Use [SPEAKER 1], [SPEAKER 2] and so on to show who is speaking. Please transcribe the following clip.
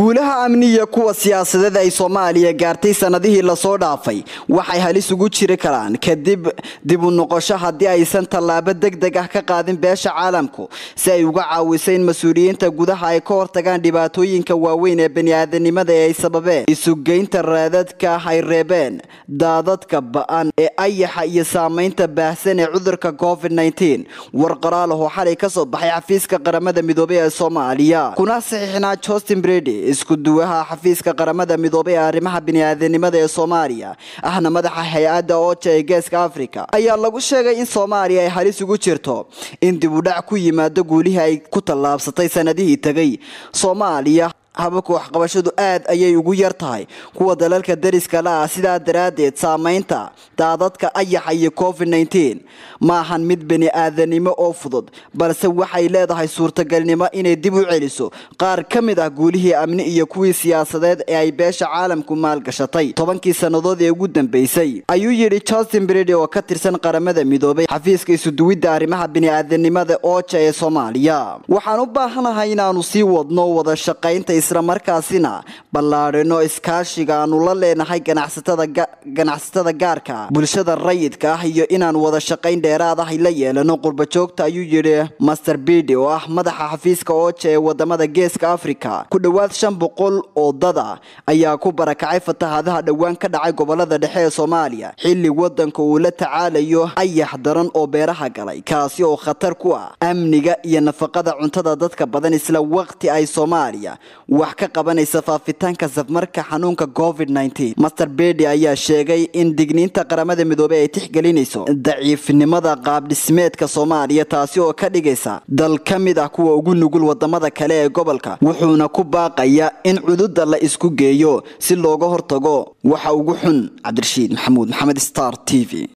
[SPEAKER 1] guulaha amniya kuwa siyaasadeed ay soomaaliya gaartay sanadihii la soo dhaafay waxay halis ugu jiri karaan. Kadib dib u noqosho haddii aysan tallaabo degdeg ah ka qaadin beesha caalamku si ay uga caawiso in mas'uuliyiinta gudaha ay ka hortagaan dhibaatooyinka waaweyn ee bani-aadanimada ee ay sababeen. Isugeynta raadadka ay reebeen daadadka ba'an ee ayaxa iyo saameynta baahsan ee cudurka covid nteen war qoraal ahoo xalay ka soo baxay xafiiska qaramada midoobey ee soomaaliya. Kuna saxiixnaa justin bredy isku duwaha xafiiska qaramada midoobey ee arrimaha bini-aadanimada ee soomaaliya ahna madaxa hay'adda oja ee geeska africa ayaa lagu sheegay in soomaaliya ay halis ugu jirto in dib u dhac ku yimaado guulihii ay ku tallaabsatay sanadihii tegay soomaaliya hababka waxqabashadu aad ayay ugu yar tahay. Kuwa dalalka dariska la ah sidaa daraaddeed saameynta daadadka ayaxa iyo covid nteen maahan mid bani-aadanimo oo fudud balse waxay leedahay suurtagalnimo inay dib u celiso. Qaar ka mid ah guulihii amni iyo kuwii siyaasadeed ee ay beesha caalamku maalgashatay tobankii sannadood ee ugu dambeysay. Ayuu yidhi justin bredy oo ka tirsan qaramada midoobay xafiiska isuduwidda arrimaha bini-aadanimada ooja ee soomaaliya. Waxaan u baahanahay inaanu sii wadno wada shaqaynta islamarkaasina ballaadhino iskaashiga aanu la leenahay ganacsatada gaarka. Bulshada rayidka ah iyo inaan wada shaqayn dheeraad ah la yeelano qurbajoogta ayuu yidhi master bidi oo ah madaxa xafiiska ooja ee waddamada geeska africa ku dhowaad shan boqol oo dada ayaa ku barakacay fatahaadaha dhowaan ka dhacay gobollada dhexe ee soomaaliya. Xilli wadanka uu la tacaalayo ayax daran oo beeraha galay kaasi oo khatar ku ah amniga iyo nafaqada cuntada dadka badan isla waqti ay soomaaliya wax ka qabanaysa faafitaanka safmarka xanuunka covid master bedi ayaa sheegay in digniinta qaramada midoobey ay tixgelinayso daciifnimada qaabdhismeedka soomaaliya taasi oo ka dhigaysa dal ka mid ah kuwa ugu nugul waddamada kale ee gobolka wuxuuna ku baaqaya in cududa la isku geeyo si looga hortago waxa ugu xun. Cabdirashiid maxamuud maxamed star t v